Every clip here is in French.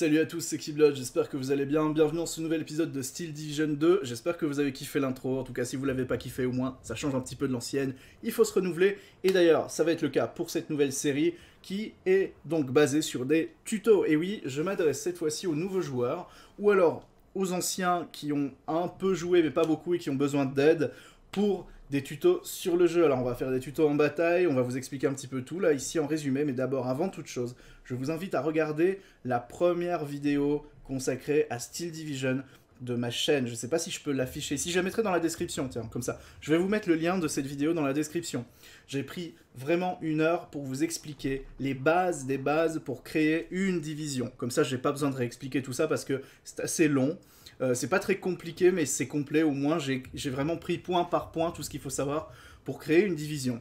Salut à tous, c'est Keyblot, j'espère que vous allez bien. Bienvenue dans ce nouvel épisode de Steel Division 2. J'espère que vous avez kiffé l'intro. En tout cas, si vous l'avez pas kiffé, au moins, ça change un petit peu de l'ancienne. Il faut se renouveler. Et d'ailleurs, ça va être le cas pour cette nouvelle série qui est donc basée sur des tutos. Et oui, je m'adresse cette fois-ci aux nouveaux joueurs ou alors aux anciens qui ont un peu joué mais pas beaucoup et qui ont besoin d'aide pour des tutos sur le jeu. Alors on va faire des tutos en bataille, on va vous expliquer un petit peu tout là ici en résumé, mais d'abord avant toute chose, je vous invite à regarder la première vidéo consacrée à Steel Division de ma chaîne. Je ne sais pas si je peux l'afficher ici, je la mettrai dans la description, tiens, comme ça. Je vais vous mettre le lien de cette vidéo dans la description. J'ai pris vraiment une heure pour vous expliquer les bases des bases pour créer une division. Comme ça, je n'ai pas besoin de réexpliquer tout ça parce que c'est assez long. Euh, c'est pas très compliqué, mais c'est complet. Au moins, j'ai vraiment pris point par point tout ce qu'il faut savoir pour créer une division.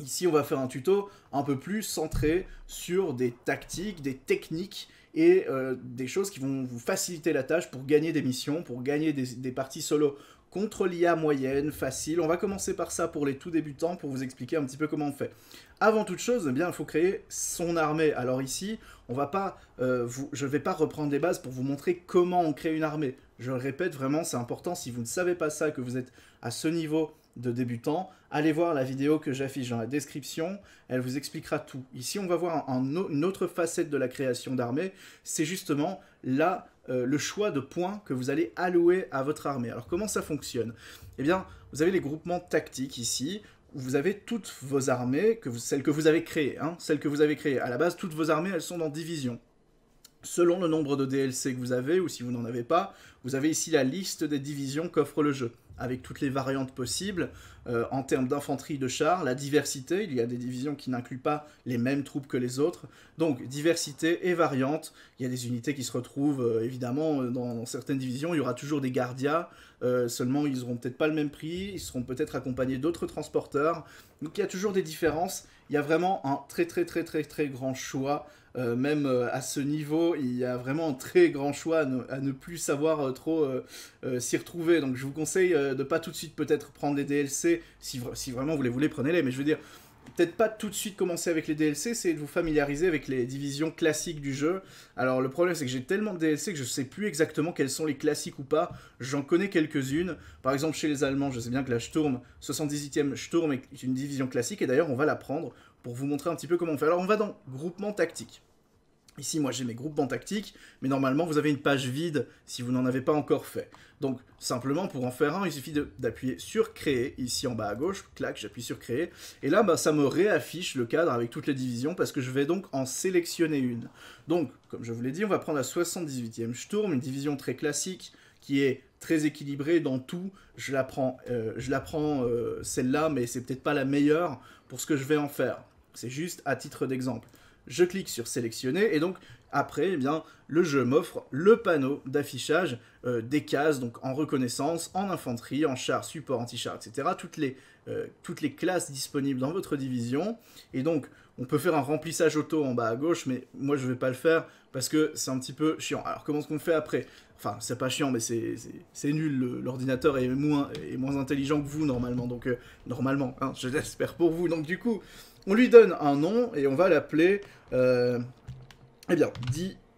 Ici, on va faire un tuto un peu plus centré sur des tactiques, des techniques et euh, des choses qui vont vous faciliter la tâche pour gagner des missions, pour gagner des, parties solo contre l'IA moyenne, facile. On va commencer par ça pour les tout débutants, pour vous expliquer un petit peu comment on fait. Avant toute chose, eh bien, il faut créer son armée. Alors ici, on va pas, euh, je ne vais pas reprendre les bases pour vous montrer comment on crée une armée. Je le répète, vraiment, c'est important. Si vous ne savez pas ça, que vous êtes à ce niveau de débutant, allez voir la vidéo que j'affiche dans la description, elle vous expliquera tout. Ici, on va voir une autre facette de la création d'armée, c'est justement là euh, le choix de points que vous allez allouer à votre armée. Alors comment ça fonctionne? Eh bien, vous avez les groupements tactiques ici, vous avez toutes vos armées, celles que vous avez créées, hein, celles que vous avez créées. À la base, toutes vos armées, elles sont dans division. Selon le nombre de DLC que vous avez, ou si vous n'en avez pas, vous avez ici la liste des divisions qu'offre le jeu avec toutes les variantes possibles. Euh, en termes d'infanterie de chars, la diversité, il y a des divisions qui n'incluent pas les mêmes troupes que les autres. Donc diversité et variante, il y a des unités qui se retrouvent euh, évidemment euh, dans, certaines divisions, il y aura toujours des gardias, seulement ils n'auront peut-être pas le même prix, ils seront peut-être accompagnés d'autres transporteurs. Donc il y a toujours des différences, il y a vraiment un très très très très très grand choix euh, même euh, à ce niveau, il y a vraiment un très grand choix à ne, plus savoir euh, trop s'y retrouver. Donc je vous conseille de pas tout de suite peut-être prendre les DLC, si, vraiment vous les voulez, prenez-les. Mais je veux dire, peut-être pas tout de suite commencer avec les DLC, c'est de vous familiariser avec les divisions classiques du jeu. Alors le problème c'est que j'ai tellement de DLC que je sais plus exactement quelles sont les classiques ou pas. J'en connais quelques-unes. Par exemple chez les Allemands, je sais bien que la Sturm, 78e Sturm est une division classique et d'ailleurs on va la prendre pour vous montrer un petit peu comment on fait. Alors on va dans groupement tactique. Ici, moi j'ai mes groupements tactiques, mais normalement vous avez une page vide si vous n'en avez pas encore fait. Donc simplement pour en faire un, il suffit d'appuyer sur créer, ici en bas à gauche, clac, j'appuie sur créer, et là bah, ça me réaffiche le cadre avec toutes les divisions parce que je vais donc en sélectionner une. Donc, comme je vous l'ai dit, on va prendre la 78e Sturm, une division très classique qui est très équilibrée dans tout. Je la prends, euh, euh, celle-là, mais c'est peut-être pas la meilleure pour ce que je vais en faire. C'est juste à titre d'exemple. Je clique sur sélectionner et donc après, eh bien, le jeu m'offre le panneau d'affichage euh, des cases, donc en reconnaissance, en infanterie, en char, support, anti-char, etc. Toutes les, euh, toutes les classes disponibles dans votre division. Et donc, on peut faire un remplissage auto en bas à gauche, mais moi je ne vais pas le faire parce que c'est un petit peu chiant. Alors, comment est-ce qu'on fait après? Enfin, c'est pas chiant, mais c'est nul. L'ordinateur est moins, est moins intelligent que vous normalement, donc euh, normalement, hein, je l'espère pour vous. Donc du coup, on lui donne un nom et on va l'appeler, euh, eh bien,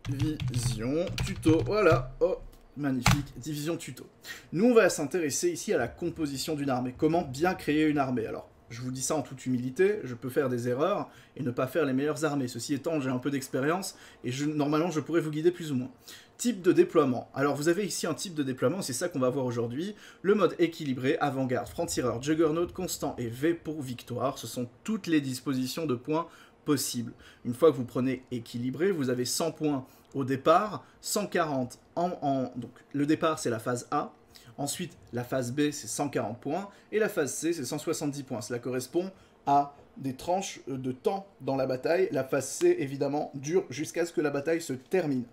division tuto. Voilà, oh, magnifique, division tuto. Nous, on va s'intéresser ici à la composition d'une armée. Comment bien créer une armée Alors, je vous dis ça en toute humilité, je peux faire des erreurs et ne pas faire les meilleures armées. Ceci étant, j'ai un peu d'expérience et normalement je pourrais vous guider plus ou moins. Type de déploiement. Alors vous avez ici un type de déploiement, c'est ça qu'on va voir aujourd'hui. Le mode équilibré, avant-garde, franc-tireur, juggernaut, constant et V pour victoire. Ce sont toutes les dispositions de points possibles. Une fois que vous prenez équilibré, vous avez 100 points au départ, 140 en... en donc le départ c'est la phase A, Ensuite, la phase B, c'est 140 points. Et la phase C, c'est 170 points. Cela correspond à des tranches de temps dans la bataille. La phase C, évidemment, dure jusqu'à ce que la bataille se termine.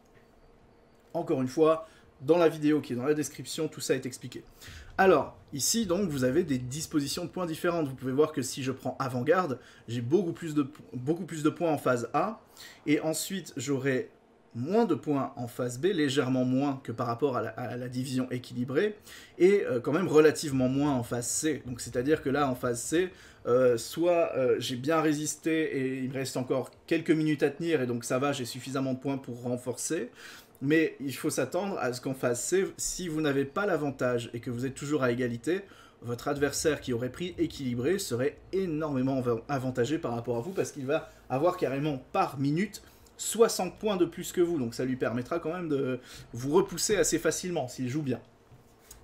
Encore une fois, dans la vidéo qui est dans la description, tout ça est expliqué. Alors, ici, donc, vous avez des dispositions de points différentes. Vous pouvez voir que si je prends avant-garde, j'ai beaucoup, beaucoup plus de points en phase A. Et ensuite, j'aurai moins de points en phase B, légèrement moins que par rapport à la, division équilibrée, et euh, quand même relativement moins en phase C. Donc c'est-à-dire que là, en phase C, euh, soit euh, j'ai bien résisté et il me reste encore quelques minutes à tenir, et donc ça va, j'ai suffisamment de points pour renforcer, mais il faut s'attendre à ce qu'en phase C, si vous n'avez pas l'avantage et que vous êtes toujours à égalité, votre adversaire qui aurait pris équilibré serait énormément avantagé par rapport à vous, parce qu'il va avoir carrément par minute 60 points de plus que vous, donc ça lui permettra quand même de vous repousser assez facilement s'il joue bien.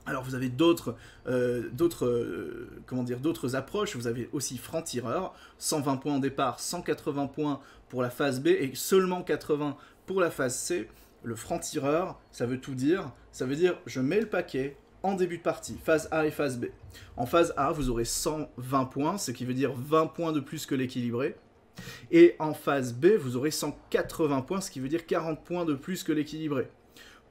Alors vous avez d'autres, euh, euh, comment dire, d'autres approches. Vous avez aussi franc-tireur, 120 points en départ, 180 points pour la phase B et seulement 80 pour la phase C. Le franc-tireur, ça veut tout dire. Ça veut dire je mets le paquet en début de partie, phase A et phase B. En phase A, vous aurez 120 points, ce qui veut dire 20 points de plus que l'équilibré. Et en phase B, vous aurez 180 points, ce qui veut dire 40 points de plus que l'équilibré.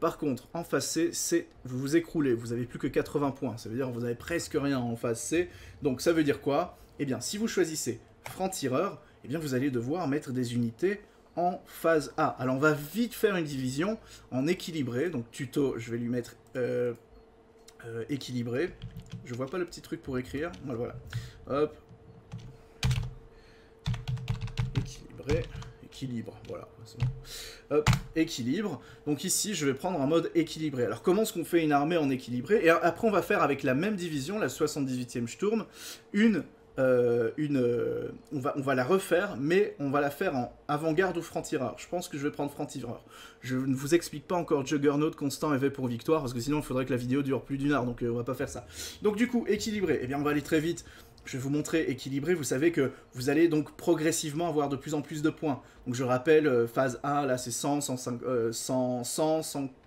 Par contre, en phase C, vous vous écroulez, vous avez plus que 80 points. Ça veut dire que vous avez presque rien en phase C. Donc ça veut dire quoi? Eh bien, si vous choisissez franc-tireur, eh bien vous allez devoir mettre des unités en phase A. Alors on va vite faire une division en équilibré. Donc tuto, je vais lui mettre euh, euh, équilibré. Je vois pas le petit truc pour écrire. Voilà. Hop, équilibre, voilà. Hop, équilibre. Donc ici, je vais prendre en mode équilibré. Alors comment est-ce qu'on fait une armée en équilibré? Et après, on va faire avec la même division, la 78e Sturm, une... Euh, une euh, on, va, on va la refaire, mais on va la faire en avant-garde ou franc-tireur. Je pense que je vais prendre franc-tireur. Je ne vous explique pas encore Juggernaut, Constant et V pour victoire, parce que sinon il faudrait que la vidéo dure plus d'une heure, donc euh, on va pas faire ça. Donc du coup, équilibré, eh bien on va aller très vite je vais vous montrer équilibré, vous savez que vous allez donc progressivement avoir de plus en plus de points. Donc je rappelle, euh, phase A, là c'est 100, 100, 100, 100,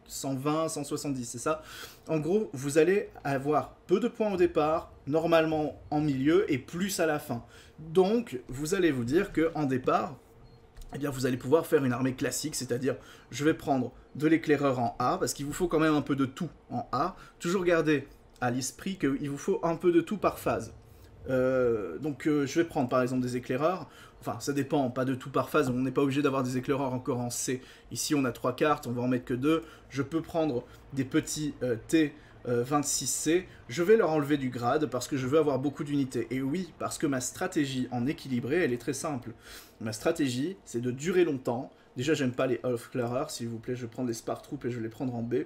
120, 170, c'est ça? En gros, vous allez avoir peu de points au départ, normalement en milieu, et plus à la fin. Donc, vous allez vous dire que en départ, eh bien, vous allez pouvoir faire une armée classique, c'est-à-dire, je vais prendre de l'éclaireur en A, parce qu'il vous faut quand même un peu de tout en A. Toujours garder à l'esprit qu'il vous faut un peu de tout par phase. Euh, donc euh, je vais prendre par exemple des éclaireurs. Enfin, ça dépend, pas de tout par phase. On n'est pas obligé d'avoir des éclaireurs encore en C. Ici, on a trois cartes, on va en mettre que deux. Je peux prendre des petits euh, T 26C. Je vais leur enlever du grade parce que je veux avoir beaucoup d'unités. Et oui, parce que ma stratégie en équilibré, elle est très simple. Ma stratégie, c'est de durer longtemps. Déjà, j'aime pas les Half Clearer, s'il vous plaît. Je prendre les Spar Troops et je vais les prendre en B.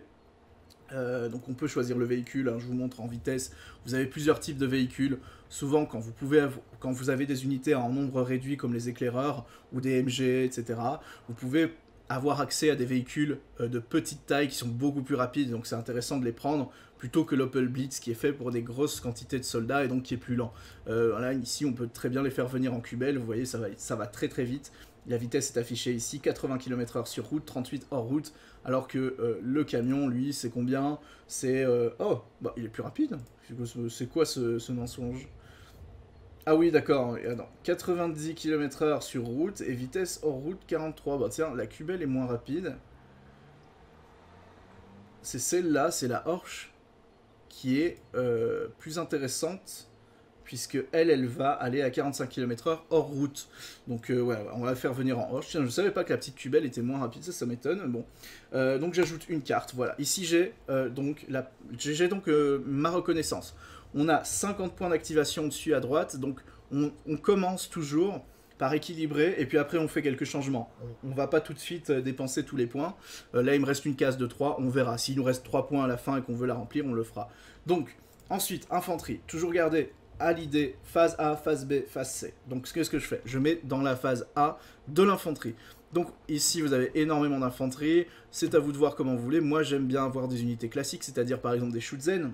Euh, donc on peut choisir le véhicule, hein, je vous montre en vitesse. Vous avez plusieurs types de véhicules. Souvent quand vous, pouvez quand vous avez des unités en nombre réduit comme les éclaireurs ou des MG, etc., vous pouvez avoir accès à des véhicules euh, de petite taille qui sont beaucoup plus rapides, donc c'est intéressant de les prendre plutôt que l'Opel Blitz qui est fait pour des grosses quantités de soldats et donc qui est plus lent. Euh, ici, on peut très bien les faire venir en cubelle, vous voyez, ça va, ça va très très vite. La vitesse est affichée ici, 80 km/h sur route, 38 hors route, alors que euh, le camion, lui, c'est combien? C'est... Euh, oh, bah il est plus rapide. C'est quoi ce, mensonge? Ah oui, d'accord, 90 km/h sur route et vitesse hors route 43. Bah tiens, la cubelle est moins rapide. C'est celle-là, c'est la Horsch, qui est euh, plus intéressante puisque elle, elle va aller à 45 km/h hors route. Donc euh, ouais, on va la faire venir en. Tiens, je savais pas que la petite cubelle était moins rapide, ça, ça m'étonne. Bon, euh, donc j'ajoute une carte. Voilà, ici j'ai euh, donc la, j'ai donc ma reconnaissance. On a 50 points d'activation dessus à droite, donc on, commence toujours par équilibrer, et puis après on fait quelques changements. On va pas tout de suite dépenser tous les points. là, il me reste une case de 3, on verra. S'il nous reste 3 points à la fin et qu'on veut la remplir, on le fera. Donc, ensuite, infanterie. Toujours garder l'idée phase A, phase B, phase C. Donc qu'est-ce que je fais? Je mets dans la phase A de l'infanterie. Donc ici vous avez énormément d'infanterie, c'est à vous de voir comment vous voulez. Moi j'aime bien avoir des unités classiques, c'est-à-dire par exemple des Schutzen,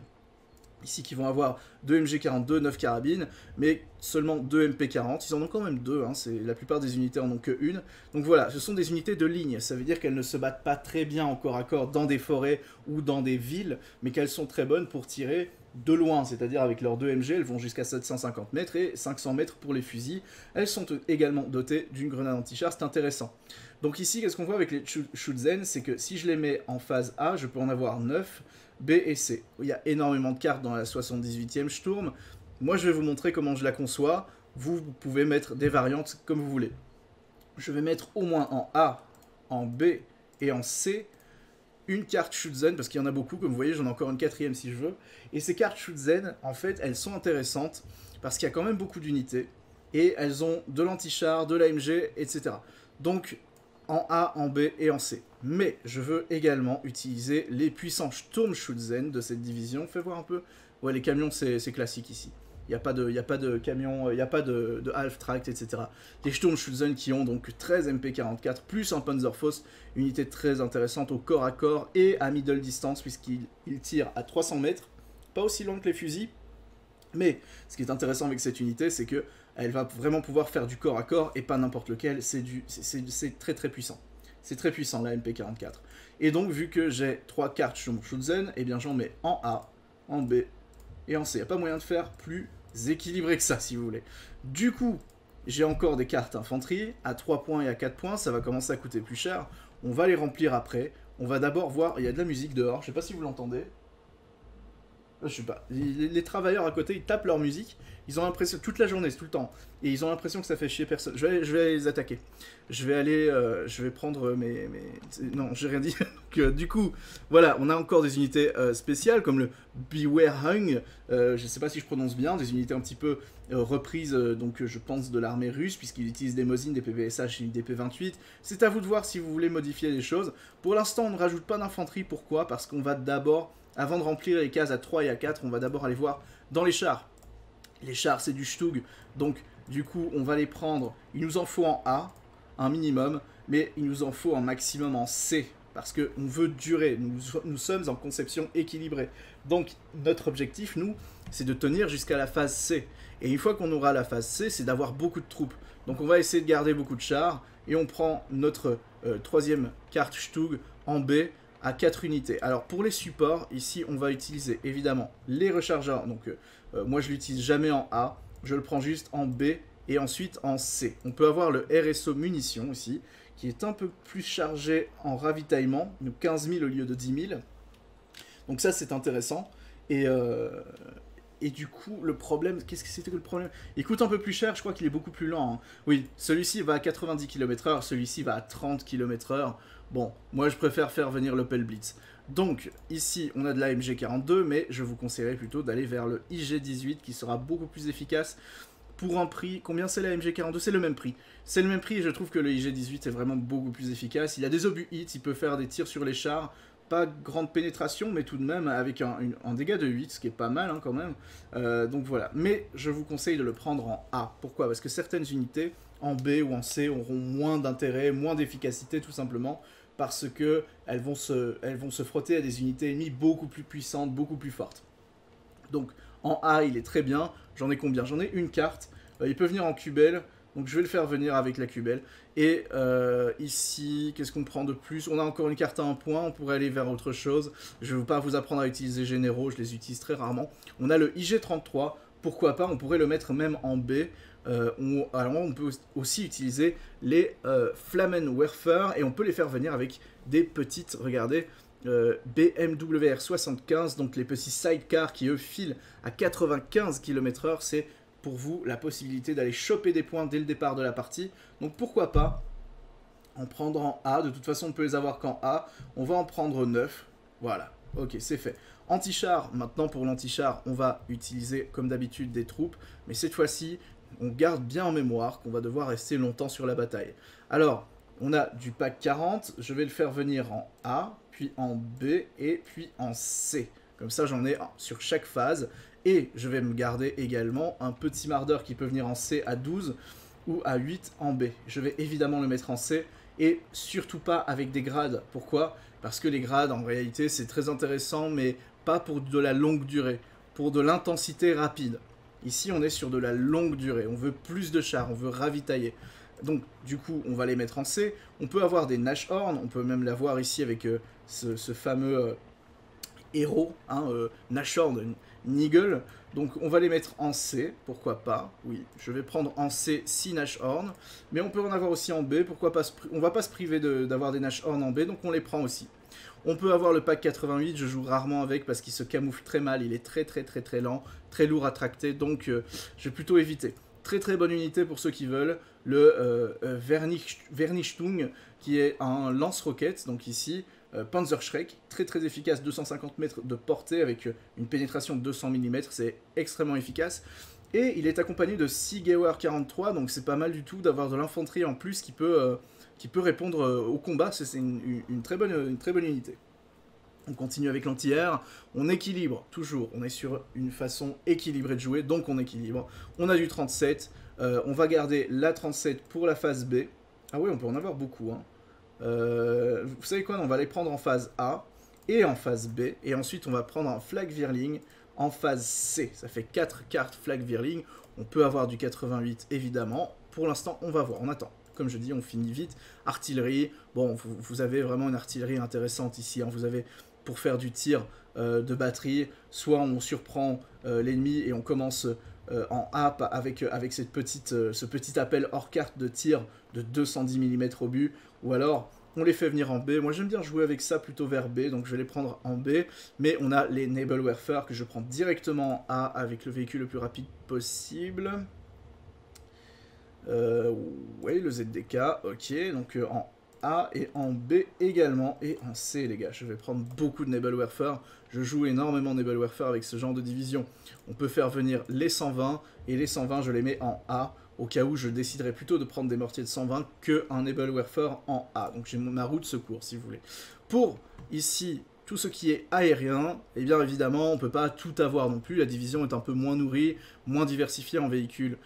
ici qui vont avoir 2 MG42, 9 carabines, mais seulement 2 MP40. Ils en ont quand même 2, hein, la plupart des unités en ont que une. Donc voilà, ce sont des unités de ligne, ça veut dire qu'elles ne se battent pas très bien en corps à corps dans des forêts ou dans des villes, mais qu'elles sont très bonnes pour tirer de loin, c'est-à-dire avec leurs 2 MG, elles vont jusqu'à 750 mètres et 500 mètres pour les fusils. Elles sont également dotées d'une grenade anti-char, c'est intéressant. Donc ici, qu'est-ce qu'on voit avec les Schutzen C'est que si je les mets en phase A, je peux en avoir 9, B et C. Il y a énormément de cartes dans la 78e Sturm. Moi, je vais vous montrer comment je la conçois. Vous, vous pouvez mettre des variantes comme vous voulez. Je vais mettre au moins en A, en B et en C, une carte Shutzen, parce qu'il y en a beaucoup, comme vous voyez, j'en ai encore une quatrième si je veux. Et ces cartes Shutzen, en fait, elles sont intéressantes parce qu'il y a quand même beaucoup d'unités et elles ont de l'anti-char, de l'AMG, etc. Donc en A, en B et en C. Mais je veux également utiliser les puissants Sturmschützen de cette division. Fais voir un peu. Ouais, les camions, c'est classique ici. Il n'y a, pas de, a pas de camions, il n'y a pas de, half-tract, etc. Les Sturmschützen qui ont donc 13 MP44 plus un Panzerfaust, unité très intéressante au corps à corps et à middle distance puisqu'il tire à 300 mètres. Pas aussi loin que les fusils, mais ce qui est intéressant avec cette unité, c'est que elle va vraiment pouvoir faire du corps à corps et pas n'importe lequel. C'est très très puissant. C'est très puissant la MP44. Et donc vu que j'ai trois cartes Schutzen, eh bien j'en mets en A, en B et en C. Il n'y a pas moyen de faire plus équilibré que ça si vous voulez. Du coup, j'ai encore des cartes infanterie à 3 points et à 4 points, ça va commencer à coûter plus cher. On va les remplir après. On va d'abord voir, il y a de la musique dehors, je sais pas si vous l'entendez. Je sais pas. Les, travailleurs à côté, ils tapent leur musique. Ils ont l'impression, toute la journée, tout le temps. Et ils ont l'impression que ça fait chier personne. Je vais, je vais les attaquer. Je vais aller, euh, je vais prendre mes. Non, j'ai rien dit. que, du coup, voilà, on a encore des unités euh, spéciales comme le Beware Hung. Euh, je sais pas si je prononce bien. Des unités un petit peu reprises, donc je pense, de l'armée russe, puisqu'ils utilisent des Mosin, des PVSH et des P28. C'est à vous de voir si vous voulez modifier les choses. Pour l'instant, on ne rajoute pas d'infanterie. Pourquoi? Parce qu'on va d'abord avant de remplir les cases à 3 et à 4, on va d'abord aller voir dans les chars. Les chars, c'est du Stug, donc du coup, on va les prendre. Il nous en faut en A, un minimum, mais il nous en faut un maximum en C, parce qu'on veut durer. Nous, sommes en conception équilibrée. Donc, notre objectif, nous, c'est de tenir jusqu'à la phase C. Et une fois qu'on aura la phase C, c'est d'avoir beaucoup de troupes. Donc, on va essayer de garder beaucoup de chars, et on prend notre euh, troisième carte Stug en B à 4 unités. Alors pour les supports, ici on va utiliser évidemment les rechargeurs. Donc euh, euh, moi je l'utilise jamais en A, je le prends juste en B et ensuite en C. On peut avoir le RSO munitions aussi, qui est un peu plus chargé en ravitaillement, donc 15 000 au lieu de 10 000. Donc ça c'est intéressant. Et, euh, et du coup, le problème, qu'est-ce que c'était que le problème? Il coûte un peu plus cher, je crois qu'il est beaucoup plus lent. Hein. Oui, celui-ci va à 90 km/h, celui-ci va à 30 km/h. Bon, moi je préfère faire venir l'Opel Blitz. Donc, ici, on a de la MG42, mais je vous conseillerais plutôt d'aller vers le IG18 qui sera beaucoup plus efficace pour un prix. Combien c'est la MG42 C'est le même prix. C'est le même prix je trouve que le IG18 est vraiment beaucoup plus efficace. Il a des obus hits, il peut faire des tirs sur les chars. Pas grande pénétration, mais tout de même avec un, dégât de 8, ce qui est pas mal hein, quand même. Euh, donc voilà. Mais je vous conseille de le prendre en A. Pourquoi? Parce que certaines unités en B ou en C auront moins d'intérêt, moins d'efficacité tout simplement parce que elles vont, se, frotter à des unités ennemies beaucoup plus puissantes, beaucoup plus fortes. Donc en A, il est très bien. J'en ai combien? J'en ai une carte. Euh, il peut venir en cubelle. Donc je vais le faire venir avec la cubelle. Et euh, ici, qu'est-ce qu'on prend de plus? On a encore une carte à un point, on pourrait aller vers autre chose. Je ne vais pas vous apprendre à utiliser généraux, je les utilise très rarement. On a le IG33, pourquoi pas, on pourrait le mettre même en B. Euh, alors on peut aussi utiliser les euh, Flammenwerfer et on peut les faire venir avec des petites, regardez, euh, BMW R75, donc les petits sidecars qui eux filent à 95 km/h, c'est pour vous la possibilité d'aller choper des points dès le départ de la partie. Donc pourquoi pas en prendre en A, de toute façon on peut les avoir qu'en A, on va en prendre 9, voilà, ok c'est fait. Anti-char, maintenant pour l'anti-char, on va utiliser comme d'habitude des troupes, mais cette fois-ci, on garde bien en mémoire qu'on va devoir rester longtemps sur la bataille. Alors, on a du pack 40, je vais le faire venir en A, puis en B et puis en C. Comme ça, j'en ai sur chaque phase. Et je vais me garder également un petit mardeur qui peut venir en C à 12 ou à 8 en B. Je vais évidemment le mettre en C et surtout pas avec des grades. Pourquoi? Parce que les grades, en réalité, c'est très intéressant, mais pas pour de la longue durée, pour de l'intensité rapide. Ici, on est sur de la longue durée. On veut plus de chars, on veut ravitailler. Donc, du coup, on va les mettre en C. On peut avoir des Nashorn, on peut même l'avoir ici avec euh, ce, fameux euh, héros, hein, euh, Nashorn, Nigel. Donc, on va les mettre en C, pourquoi pas. Oui, je vais prendre en C 6 Nashorn. Mais on peut en avoir aussi en B, pourquoi pas. On va pas se priver d'avoir des Nashorn en B, donc on les prend aussi. On peut avoir le pack 88, je joue rarement avec parce qu'il se camoufle très mal, il est très très très très lent, très lourd à tracter, donc euh, je vais plutôt éviter. Très très bonne unité pour ceux qui veulent. Le euh, Vernichtung, qui est un lance-roquette, donc ici, Panzerschreck, très très efficace, 250 mètres de portée avec une pénétration de 200 mm, c'est extrêmement efficace. Et il est accompagné de 6 Gewehr 43, donc c'est pas mal du tout d'avoir de l'infanterie en plus qui peut, qui peut répondre au combat, c'est une, très bonne, une très bonne unité. On continue avec l'anti-air, on équilibre, toujours, on est sur une façon équilibrée de jouer, donc on équilibre. On a du 37, euh, on va garder la 37 pour la phase B. Ah oui, on peut en avoir beaucoup. Hein. Euh, vous savez quoi, on va les prendre en phase A et en phase B, et ensuite on va prendre un flag Virling en phase C. Ça fait 4 cartes flag Virling, on peut avoir du 88 évidemment. Pour l'instant, on va voir, on attend comme je dis, on finit vite. Artillerie, bon, vous, avez vraiment une artillerie intéressante ici. Hein. Vous avez pour faire du tir euh, de batterie, soit on surprend euh, l'ennemi et on commence en A avec, avec cette petite, ce petit appel hors carte de tir de 210 mm au but, ou alors on les fait venir en B. Moi j'aime bien jouer avec ça plutôt vers B, donc je vais les prendre en B. Mais on a les Naval Warfare que je prends directement en A avec le véhicule le plus rapide possible. Euh, le ZDK, ok. Donc en a et en B également, et en C les gars. Je vais prendre beaucoup de Naval Warfare, je joue énormément Naval Warfare avec ce genre de division. On peut faire venir les 120, et les 120 je les mets en A, au cas où je déciderais plutôt de prendre des mortiers de 120 que un Naval Warfare en A. Donc j'ai ma roue de secours si vous voulez. Pour ici tout ce qui est aérien, eh bien évidemment, on ne peut pas tout avoir non plus. La division est un peu moins nourrie, moins diversifiée en véhicules,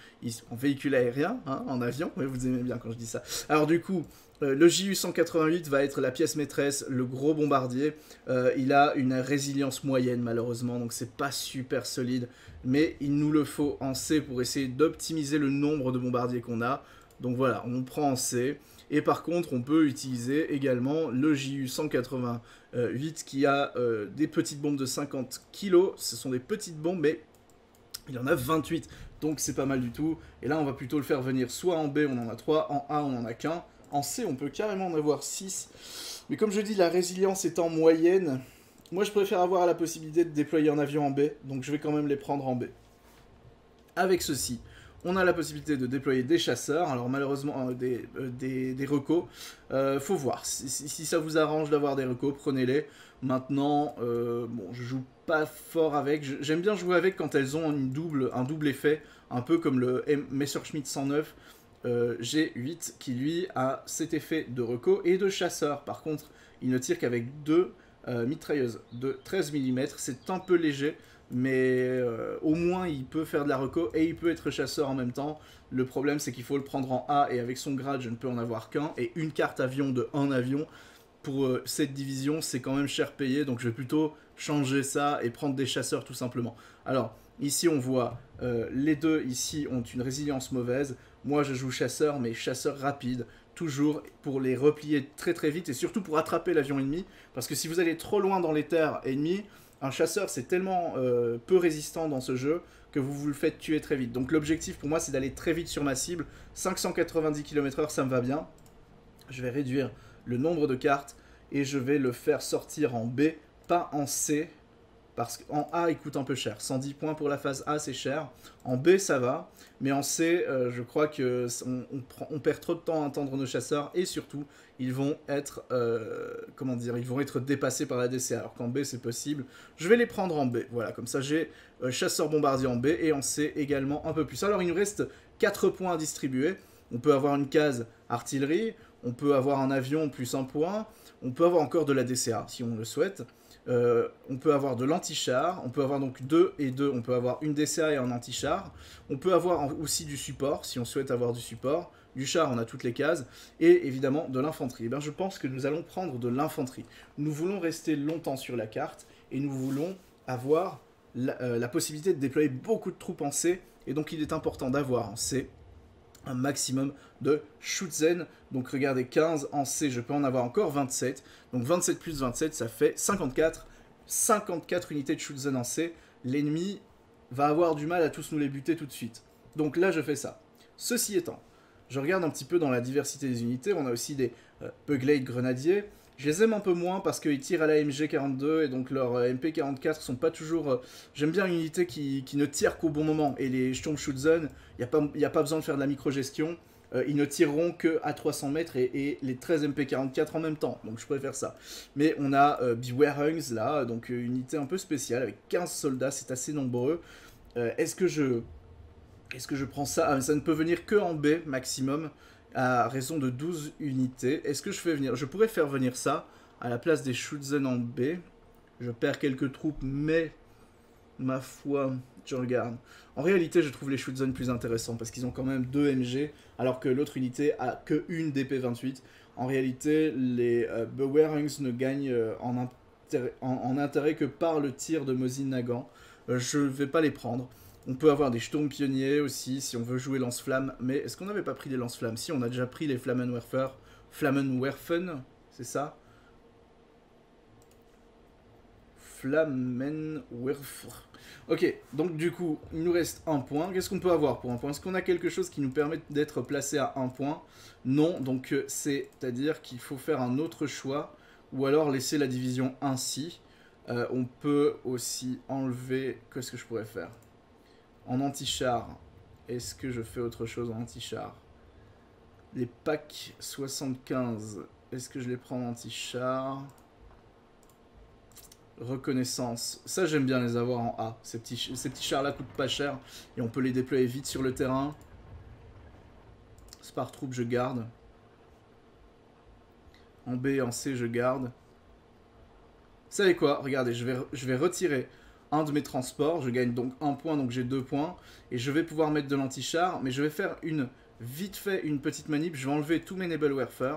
en aériens, hein, en avion. vous aimez bien quand je dis ça. Alors du coup, euh, le JU-188 va être la pièce maîtresse, le gros bombardier. Euh, il a une résilience moyenne malheureusement, donc c'est pas super solide. Mais il nous le faut en C pour essayer d'optimiser le nombre de bombardiers qu'on a. Donc voilà, on prend en C. Et par contre, on peut utiliser également le JU-188 qui a euh, des petites bombes de 50 kg. Ce sont des petites bombes, mais il en a 28. Donc c'est pas mal du tout. Et là, on va plutôt le faire venir soit en B, on en a 3, en A, on en a qu'un. En C, on peut carrément en avoir 6. Mais comme je dis, la résilience étant moyenne, moi je préfère avoir la possibilité de déployer un avion en B. Donc je vais quand même les prendre en B. Avec ceci, on a la possibilité de déployer des chasseurs, alors malheureusement euh, des, euh, des, recos. Euh, faut voir, si, ça vous arrange d'avoir des recos, prenez-les. Maintenant, bon, je joue pas fort avec. J'aime bien jouer avec quand elles ont une un double effet, un peu comme le Messerschmitt 109 G8 qui lui a cet effet de reco et de chasseur. Par contre, il ne tire qu'avec deux mitrailleuses de 13 mm, c'est un peu léger mais euh, au moins il peut faire de la reco et il peut être chasseur en même temps. Le problème c'est qu'il faut le prendre en A et avec son grade je ne peux en avoir qu'un et une carte avion de un avion pour euh, cette division c'est quand même cher payé donc je vais plutôt changer ça et prendre des chasseurs tout simplement. Alors ici on voit euh, les deux ici ont une résilience mauvaise. Moi je joue chasseur mais chasseur rapide toujours pour les replier très très vite et surtout pour attraper l'avion ennemi parce que si vous allez trop loin dans les terres ennemies un chasseur, c'est tellement euh, peu résistant dans ce jeu que vous vous le faites tuer très vite. Donc l'objectif pour moi, c'est d'aller très vite sur ma cible. 590 km/h, ça me va bien. Je vais réduire le nombre de cartes et je vais le faire sortir en B, pas en C, parce qu'en A, il coûte un peu cher. 110 points pour la phase A, c'est cher. En B, ça va. Mais en C, euh, je crois que on, perd trop de temps à attendre nos chasseurs. Et surtout, ils vont être, euh, comment dire, ils vont être dépassés par la DCA. Alors qu'en B, c'est possible. Je vais les prendre en B. Voilà, comme ça, j'ai euh, chasseur bombardier en B. Et en C également un peu plus. Alors, il nous reste 4 points à distribuer. On peut avoir une case artillerie. On peut avoir un avion plus un point. On peut avoir encore de la DCA, si on le souhaite. Euh, on peut avoir de l'anti-char, on peut avoir donc deux et deux, on peut avoir une DCA et un anti-char. On peut avoir aussi du support, si on souhaite avoir du support. Du char, on a toutes les cases. Et évidemment, de l'infanterie. Eh je pense que nous allons prendre de l'infanterie. Nous voulons rester longtemps sur la carte et nous voulons avoir la, euh, la possibilité de déployer beaucoup de troupes en C. Et donc, il est important d'avoir en C un maximum de Schutzen. Donc regardez, 15 en C, je peux en avoir encore 27. Donc 27 plus 27, ça fait 54. 54 unités de Schutzen en C. L'ennemi va avoir du mal à tous nous les buter tout de suite. Donc là, je fais ça. Ceci étant, je regarde un petit peu dans la diversité des unités. On a aussi des euh, grenadiers. Je les aime un peu moins parce qu'ils tirent à la MG42 et donc leurs euh, MP44 sont pas toujours... euh, J'aime bien une unité qui, qui ne tire qu'au bon moment. Et les Sturmschützen, il n'y a, a pas besoin de faire de la micro-gestion. Euh, ils ne tireront que à 300 mètres et, les 13 MP44 en même temps. Donc je préfère ça. Mais on a euh, Bewarings là, donc une unité un peu spéciale avec 15 soldats, c'est assez nombreux. Est-ce que je... Est-ce que je prends ça? Ah, Ça ne peut venir que en B maximum, à raison de 12 unités. Est-ce que je fais venir Je pourrais faire venir ça à la place des Schutzen en B? Je perds quelques troupes, mais ma foi, je regarde. En réalité, je trouve les Schutzen plus intéressants parce qu'ils ont quand même 2 MG, alors que l'autre unité a que une DP28. En réalité, les euh, ne gagnent euh, en, intérêt, que par le tir de Mosin Nagant. Euh, je vais pas les prendre. On peut avoir des Sturm pionniers aussi si on veut jouer lance-flamme. Mais est-ce qu'on n'avait pas pris les lance-flammes? Si, on a déjà pris les Flammenwerfer. Flammenwerfen, c'est ça? Flammenwerfer. Ok, donc du coup, il nous reste un point. Qu'est-ce qu'on peut avoir pour un point? Est-ce qu'on a quelque chose qui nous permet d'être placé à un point? Non, donc euh, c'est-à-dire qu'il faut faire un autre choix ou alors laisser la division ainsi. Euh, on peut aussi enlever... Qu'est-ce que je pourrais faire? En anti-char, est-ce que je fais autre chose en anti-char? Les packs 75, est-ce que je les prends en anti-char? Reconnaissance, ça j'aime bien les avoir en A. Ces petits, ces petits chars-là coûtent pas cher et on peut les déployer vite sur le terrain. Spar Troop, je garde. En B et en C, je garde. Vous savez quoi? Regardez, je vais retirer un de mes transports. Je gagne donc un point, donc j'ai deux points. Et je vais pouvoir mettre de l'anti-char. Mais je vais faire une vite fait une petite manip. Je vais enlever tous mes Nebelwerfer.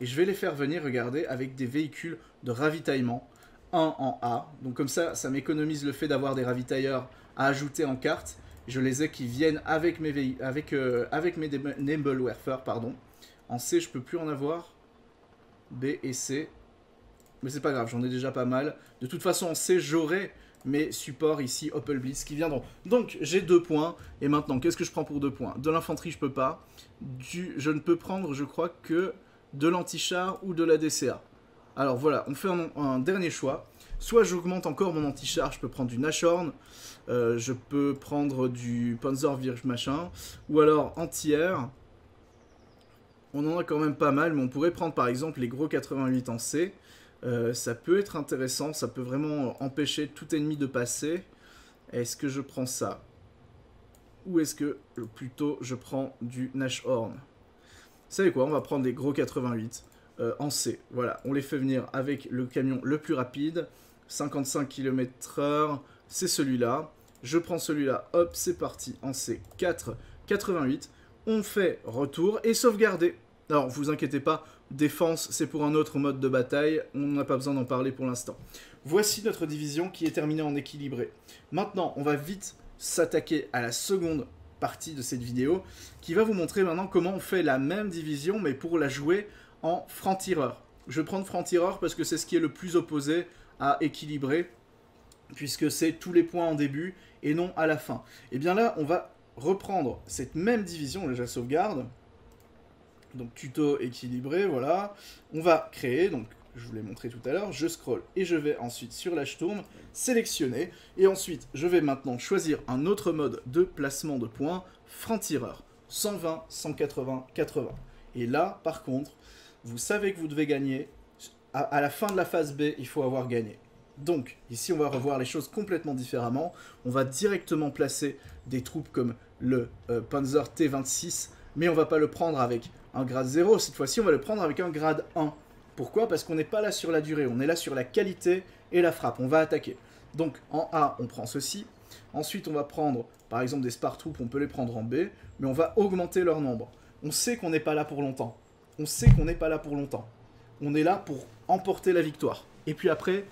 Et je vais les faire venir, regardez, avec des véhicules de ravitaillement. Un en A. Donc comme ça, ça m'économise le fait d'avoir des ravitailleurs à ajouter en carte. Je les ai qui viennent avec mes, avec, euh, avec mes pardon. En C, je peux plus en avoir. B et C. Mais c'est pas grave, j'en ai déjà pas mal. De toute façon, en C, j'aurai mes supports ici, Opel Blitz, qui viendront. Donc, j'ai deux points. Et maintenant, qu'est-ce que je prends pour deux points? De l'infanterie, je peux pas. Je ne peux prendre, je crois, que de l'antichar ou de la DCA. Alors voilà, on fait un, dernier choix. Soit j'augmente encore mon antichar, je peux prendre du Nashorn, euh, je peux prendre du Panzerwirch machin, ou alors anti-air. On en a quand même pas mal, mais on pourrait prendre par exemple les gros 88 en C. Euh, ça peut être intéressant, ça peut vraiment empêcher tout ennemi de passer. Est-ce que je prends ça? Ou est-ce que euh, plutôt je prends du Nashorn Vous savez quoi? On va prendre les gros 88 euh, en C. Voilà, on les fait venir avec le camion le plus rapide. 55 km/h, c'est celui-là. Je prends celui-là, hop, c'est parti. En C, 4, 88. On fait retour et sauvegarder. Alors, vous inquiétez pas, défense, c'est pour un autre mode de bataille. On n'a pas besoin d'en parler pour l'instant. Voici notre division qui est terminée en équilibré. Maintenant, on va vite s'attaquer à la seconde partie de cette vidéo qui va vous montrer maintenant comment on fait la même division mais pour la jouer en franc-tireur. Je vais prendre franc-tireur parce que c'est ce qui est le plus opposé à équilibré puisque c'est tous les points en début et non à la fin. Et bien là, on va reprendre cette même division, déjà sauvegarde. Donc tuto équilibré, voilà. On va créer, donc je vous l'ai montré tout à l'heure, je scroll et je vais ensuite sur la tourne, sélectionner, et ensuite je vais maintenant choisir un autre mode de placement de points, franc-tireur, 120, 180, 80. Et là, par contre, vous savez que vous devez gagner, à, la fin de la phase B, il faut avoir gagné. Donc, ici, on va revoir les choses complètement différemment. On va directement placer des troupes comme le euh, Panzer T26, mais on va pas le prendre avec un grade 0. Cette fois-ci, on va le prendre avec un grade 1. Pourquoi? Parce qu'on n'est pas là sur la durée, on est là sur la qualité et la frappe. On va attaquer. Donc, en A, on prend ceci. Ensuite, on va prendre, par exemple, des Spar Troupes, on peut les prendre en B, mais on va augmenter leur nombre. On sait qu'on n'est pas là pour longtemps. On sait qu'on n'est pas là pour longtemps. On est là pour emporter la victoire. Et puis après,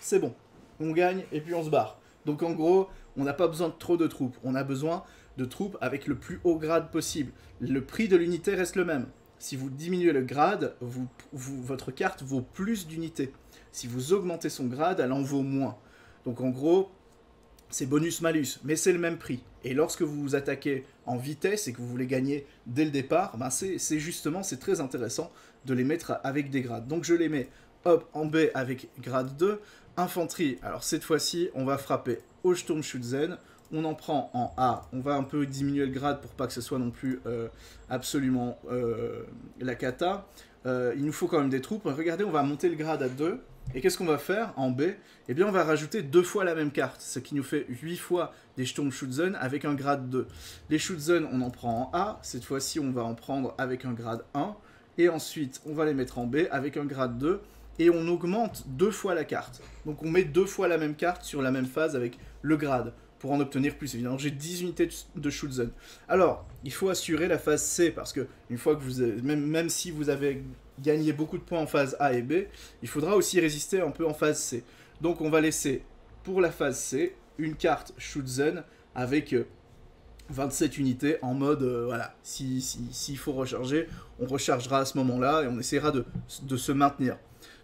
c'est bon. On gagne et puis on se barre. Donc en gros, on n'a pas besoin de trop de troupes. On a besoin de troupes avec le plus haut grade possible. Le prix de l'unité reste le même. Si vous diminuez le grade, votre carte vaut plus d'unités. Si vous augmentez son grade, elle en vaut moins. Donc en gros, c'est bonus-malus, mais c'est le même prix. Et lorsque vous vous attaquez en vitesse et que vous voulez gagner dès le départ, ben c'est c'est justement, c'est très intéressant de les mettre avec des grades. Donc je les mets hop, en B avec grade 2. Infanterie, alors cette fois-ci, on va frapper au Sturmschützen. On en prend en A. On va un peu diminuer le grade pour pas que ce soit non plus euh, absolument euh, la cata. Euh, il nous faut quand même des troupes. Regardez, on va monter le grade à 2. Et qu'est-ce qu'on va faire en B? Eh bien, on va rajouter deux fois la même carte, ce qui nous fait 8 fois des Sturmschützen avec un grade 2. Les Schützen, on en prend en A. Cette fois-ci, on va en prendre avec un grade 1. Et ensuite, on va les mettre en B avec un grade 2 et on augmente deux fois la carte. Donc on met deux fois la même carte sur la même phase avec le grade pour en obtenir plus. Évidemment, j'ai 10 unités de Schulzen. Alors, il faut assurer la phase C parce que une fois que vous même, même si vous avez gagné beaucoup de points en phase A et B, il faudra aussi résister un peu en phase C. Donc on va laisser pour la phase C une carte Schulzen avec 27 euh, unités en mode, euh, voilà, s'il si, faut recharger, on rechargera à ce moment-là et on essaiera de, de se maintenir.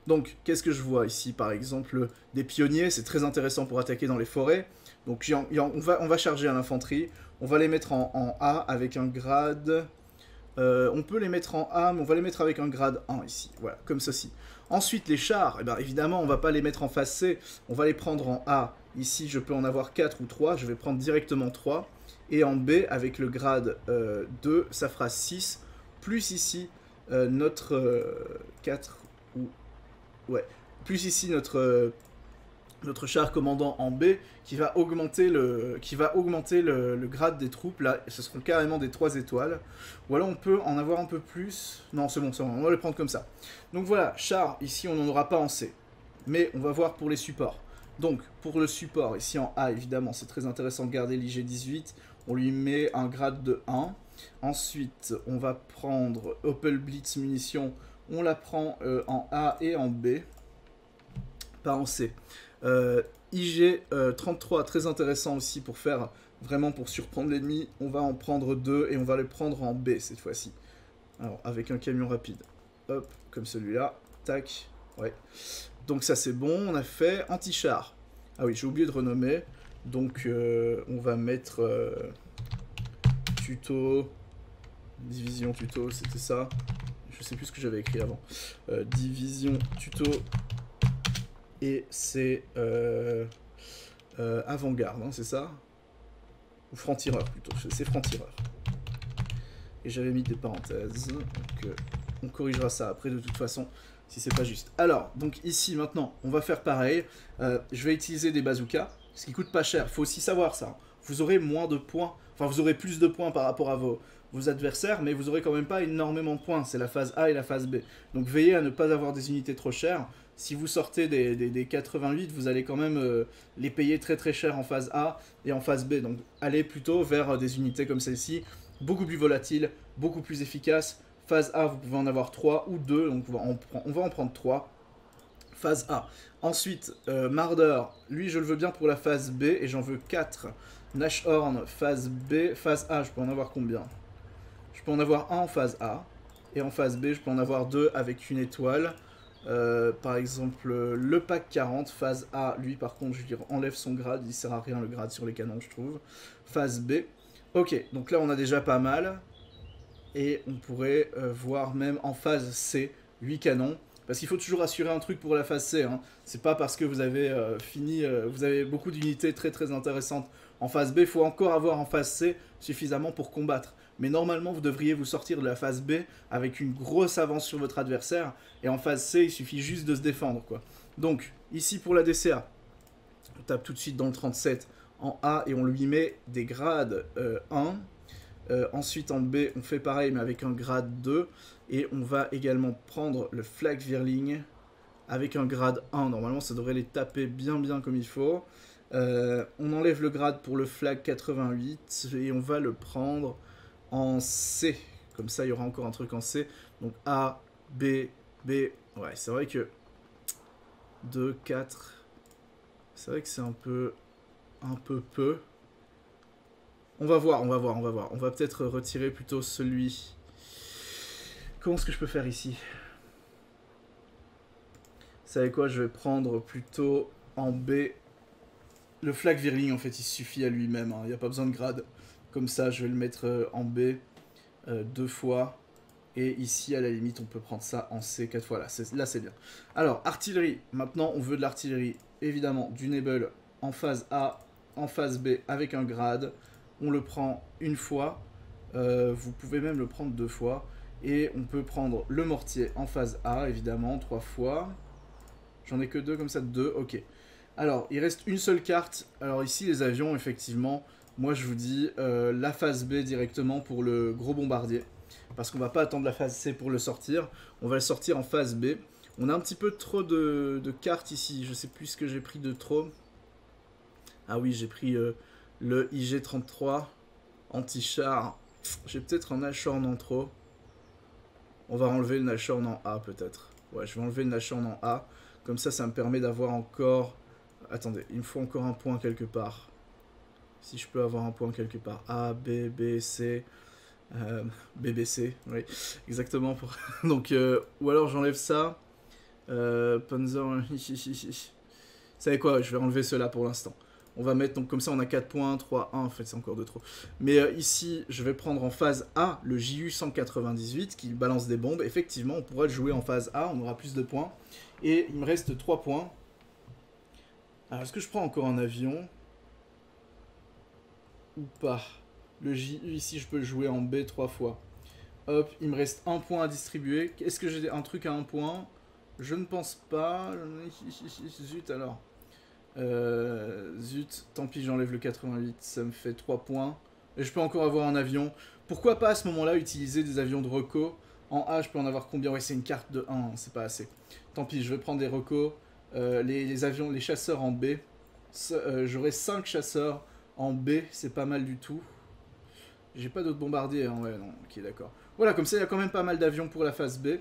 Donc, qu'est-ce que je vois ici Par exemple, des pionniers, c'est très intéressant pour attaquer dans les forêts. Donc, on, va, charger à l'infanterie. On va les mettre en, A avec un grade... Euh, on peut les mettre en A, mais on va les mettre avec un grade 1 ici. Voilà, comme ceci. Ensuite, les chars, eh bien, évidemment, on va pas les mettre en face C. On va les prendre en A. Ici, je peux en avoir 4 ou 3. Je vais prendre directement 3. Et en B, avec le grade 2, euh, ça fera 6. Plus ici, euh, notre 4 ou Ouais. Plus ici notre, notre char commandant en B qui va augmenter le, qui va augmenter le, grade des troupes. Là, ce seront carrément des 3 étoiles. Ou alors on peut en avoir un peu plus. Non, c'est bon, bon, on va le prendre comme ça. Donc voilà, char, ici on n'en aura pas en C. Mais on va voir pour les supports. Donc, pour le support, ici en A, évidemment, c'est très intéressant de garder l'IG-18. On lui met un grade de 1. Ensuite, on va prendre Opel Blitz munitions on la prend euh, en A et en B, pas en C. Euh, IG 33, euh, très intéressant aussi pour faire vraiment pour surprendre l'ennemi. On va en prendre deux et on va les prendre en B cette fois-ci. Alors, avec un camion rapide. Hop, comme celui-là. Tac. Ouais. Donc ça c'est bon, on a fait anti-char. Ah oui, j'ai oublié de renommer. Donc on va mettre tuto, division tuto, c'était ça je sais plus ce que j'avais écrit avant. Euh, division tuto et c'est euh, euh, avant-garde, hein, c'est ça? Ou franc-tireur plutôt, c'est franc-tireur. Et j'avais mis des parenthèses, donc on corrigera ça après de toute façon si c'est pas juste. Alors, donc ici maintenant, on va faire pareil. je vais utiliser des bazookas, ce qui coûte pas cher. Faut aussi savoir ça. Vous aurez moins de points, enfin vous aurez plus de points par rapport à vos, vos adversaires, mais vous aurez quand même pas énormément de points. C'est la phase A et la phase B. Donc veillez à ne pas avoir des unités trop chères. Si vous sortez des, 88, vous allez quand même euh, les payer très très cher en phase A et en phase B. Donc allez plutôt vers euh, des unités comme celle-ci, beaucoup plus volatiles, beaucoup plus efficaces. Phase A, vous pouvez en avoir 3 ou 2, donc on va en, on va en prendre 3. Phase A. Ensuite, euh, Marder, lui je le veux bien pour la phase B et j'en veux 4. Nashorn, phase B, phase A, je peux en avoir combien? Je peux en avoir un en phase A. Et en phase B, je peux en avoir deux avec une étoile. Euh, par exemple, le pack 40, phase A, lui par contre, je lui enlève son grade, il sert à rien le grade sur les canons, je trouve. Phase B. Ok, donc là on a déjà pas mal. Et on pourrait euh, voir même en phase C, 8 canons. Parce qu'il faut toujours assurer un truc pour la phase C. Hein. C'est pas parce que vous avez euh, fini, vous avez beaucoup d'unités très très intéressantes en phase B, il faut encore avoir en phase C suffisamment pour combattre mais normalement vous devriez vous sortir de la phase B avec une grosse avance sur votre adversaire, et en phase C il suffit juste de se défendre quoi. Donc ici pour la DCA, on tape tout de suite dans le 37 en A et on lui met des grades 1. Euh, euh, ensuite en B on fait pareil mais avec un grade 2 et on va également prendre le flag Virling avec un grade 1. Normalement ça devrait les taper bien bien comme il faut. Euh, on enlève le grade pour le flag 88 et on va le prendre en C. Comme ça, il y aura encore un truc en C. Donc A, B, B. Ouais, c'est vrai que 2, 4. C'est vrai que c'est un peu, un peu peu. On va voir, on va voir, on va voir. On va peut-être retirer plutôt celui. Comment est-ce que je peux faire ici? Vous savez quoi Je vais prendre plutôt en B. Le flag Virling, en fait, il suffit à lui-même. Hein. Il n'y a pas besoin de grade. Comme ça, je vais le mettre euh, en B euh, deux fois. Et ici, à la limite, on peut prendre ça en C4 fois. Là, c'est bien. Alors, artillerie. Maintenant, on veut de l'artillerie. Évidemment, du Nebel en phase A, en phase B, avec un grade. On le prend une fois. Euh, vous pouvez même le prendre deux fois. Et on peut prendre le mortier en phase A, évidemment, trois fois. J'en ai que deux comme ça, deux, ok. Alors, il reste une seule carte. Alors ici, les avions, effectivement, moi je vous dis euh, la phase B directement pour le gros bombardier. Parce qu'on va pas attendre la phase C pour le sortir. On va le sortir en phase B. On a un petit peu trop de, cartes ici. Je sais plus ce que j'ai pris de trop. Ah oui, j'ai pris euh, le IG-33 anti-char. J'ai peut-être un Nashorn en trop. On va enlever le Nashorn en A peut-être. Ouais, je vais enlever le Nashorn en A. Comme ça, ça me permet d'avoir encore... Attendez, il me faut encore un point quelque part. Si je peux avoir un point quelque part. A, B, B, C... Euh, BBC, oui, exactement. Pour... Donc, euh, ou alors j'enlève ça. Euh, Panzer... Vous savez quoi, je vais enlever cela pour l'instant. On va mettre, donc comme ça on a 4 points, 3, 1, en fait c'est encore de trop. Mais euh, ici, je vais prendre en phase A le JU 198 qui balance des bombes. Effectivement, on pourra le jouer en phase A, on aura plus de points. Et il me reste 3 points. Alors est-ce que je prends encore un avion? Ou pas Le JU ici, je peux le jouer en B 3 fois. Hop, il me reste un point à distribuer. Est-ce que j'ai un truc à un point? Je ne pense pas. Zut alors. Euh, zut, tant pis, j'enlève le 88, ça me fait 3 points. Et je peux encore avoir un avion. Pourquoi pas à ce moment-là utiliser des avions de reco? En A, je peux en avoir combien? Ouais, c'est une carte de 1, c'est pas assez. Tant pis, je vais prendre des recos. Euh, les, avions, les chasseurs en B. Euh, j'aurai 5 chasseurs en B, c'est pas mal du tout. J'ai pas d'autres bombardiers, hein, ouais, non, ok, d'accord. Voilà, comme ça, il y a quand même pas mal d'avions pour la phase B.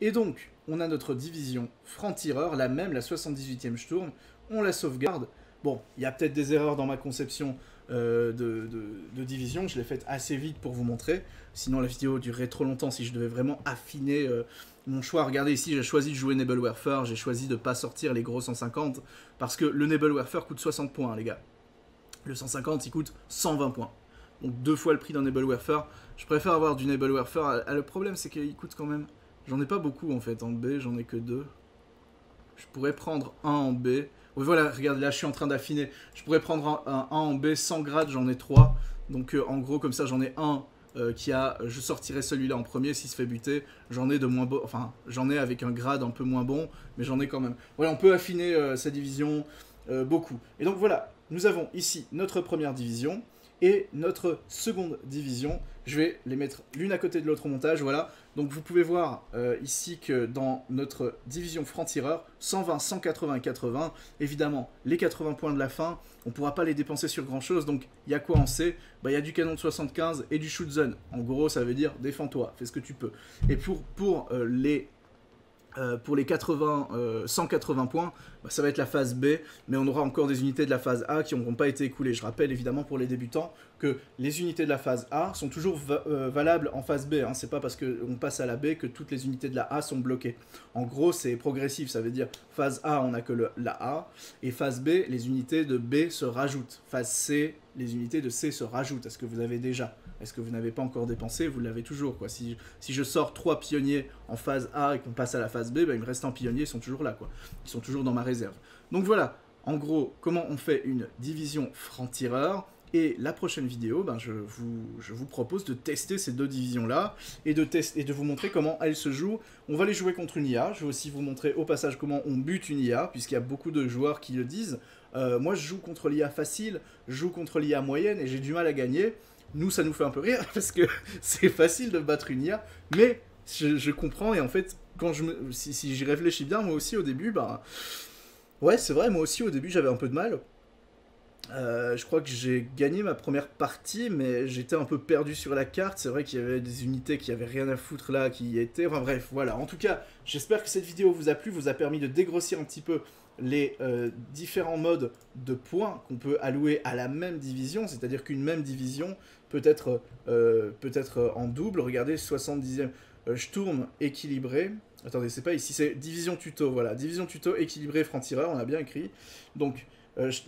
Et donc, on a notre division franc-tireur, la même, la 78e Sturm on la sauvegarde. Bon, il y a peut-être des erreurs dans ma conception euh, de, division, je l'ai faite assez vite pour vous montrer, sinon la vidéo durerait trop longtemps si je devais vraiment affiner euh, mon choix. Regardez ici, j'ai choisi de jouer Nebelwerfer, j'ai choisi de ne pas sortir les gros 150, parce que le Nebelwerfer coûte 60 points, les gars. Le 150, il coûte 120 points. Donc deux fois le prix d'un Nebelwerfer. Je préfère avoir du Nebelwerfer. Ah, le problème, c'est qu'il coûte quand même... J'en ai pas beaucoup, en fait, en B, j'en ai que deux. Je pourrais prendre un en B. Oui, voilà, regarde, là, je suis en train d'affiner. Je pourrais prendre un, 1 en B, 100 grades, j'en ai 3. Donc, euh, en gros, comme ça, j'en ai un euh, qui a... Je sortirai celui-là en premier s'il se fait buter. J'en ai de moins bon... Enfin, j'en ai avec un grade un peu moins bon, mais j'en ai quand même. Voilà, on peut affiner euh, sa division beaucoup. Et donc, voilà, nous avons ici notre première division et notre seconde division. Je vais les mettre l'une à côté de l'autre au montage, voilà. Donc vous pouvez voir euh, ici que dans notre division franc-tireur, 120, 180 80, évidemment, les 80 points de la fin, on ne pourra pas les dépenser sur grand-chose, donc il y a quoi en C? Bah, Il y a du canon de 75 et du shoot zone. En gros, ça veut dire défends-toi, fais ce que tu peux. Et pour, pour euh, les euh, pour les 80, 180 euh, points, bah, ça va être la phase B, mais on aura encore des unités de la phase A qui n'auront pas été écoulées. Je rappelle évidemment pour les débutants que les unités de la phase A sont toujours euh, valables en phase B. Hein. C'est pas parce qu'on passe à la B que toutes les unités de la A sont bloquées. En gros, c'est progressif, ça veut dire phase A, on n'a que la A, et phase B, les unités de B se rajoutent. Phase C, les unités de C se rajoutent à ce que vous avez déjà. Est-ce que vous n'avez pas encore dépensé Vous l'avez toujours. Quoi. Si, si, je sors trois pionniers en phase A et qu'on passe à la phase B, bah, il me reste un pionnier, ils sont toujours là. Quoi. Ils sont toujours dans ma réserve. Donc voilà, en gros, comment on fait une division franc-tireur. Et la prochaine vidéo, ben, je, vous, je, vous, propose de tester ces deux divisions-là et, de et de vous montrer comment elles se jouent. On va les jouer contre une IA. Je vais aussi vous montrer au passage comment on bute une IA, puisqu'il y a beaucoup de joueurs qui le disent. Euh, moi, je joue contre l'IA facile, je joue contre l'IA moyenne et j'ai du mal à gagner. Nous, ça nous fait un peu rire parce que c'est facile de battre une IA, mais je, comprends et en fait, quand je si, j'y réfléchis bien, moi aussi au début, bah ouais, c'est vrai, moi aussi au début j'avais un peu de mal. Euh, je crois que j'ai gagné ma première partie, mais j'étais un peu perdu sur la carte. C'est vrai qu'il y avait des unités qui avaient rien à foutre là, qui y étaient. Enfin bref, voilà. En tout cas, j'espère que cette vidéo vous a plu, vous a permis de dégrossir un petit peu les euh, différents modes de points qu'on peut allouer à la même division, c'est-à-dire qu'une même division peut être, euh, peut être en double. Regardez, 70e euh, Sturm équilibré. Attendez, c'est pas ici, c'est division tuto, voilà. Division tuto équilibré franc-tireur, on a bien écrit. Donc,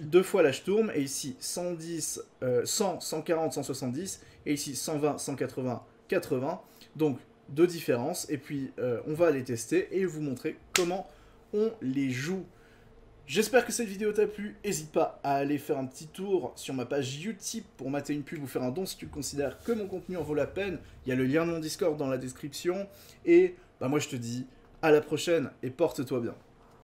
deux fois la Sturm, et ici 110, 100, 140, 170, et ici 120, 180, 80. Donc, de différence, et puis euh, on va les tester et vous montrer comment on les joue. J'espère que cette vidéo t'a plu, n'hésite pas à aller faire un petit tour sur ma page Utip pour mater une pub ou faire un don si tu considères que mon contenu en vaut la peine. Il y a le lien de mon Discord dans la description, et bah moi je te dis à la prochaine et porte-toi bien.